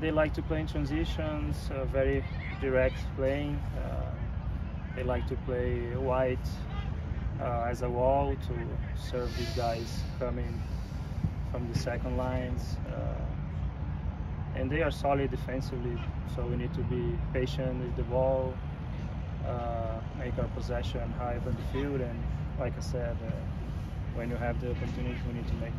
they like to play in transitions, uh, very direct playing. Uh, they like to play white uh, as a wall to serve these guys coming from the second lines. Uh, and they are solid defensively, so we need to be patient with the ball, make our possession high up on the field, and like I said, when you have the opportunity, we need to make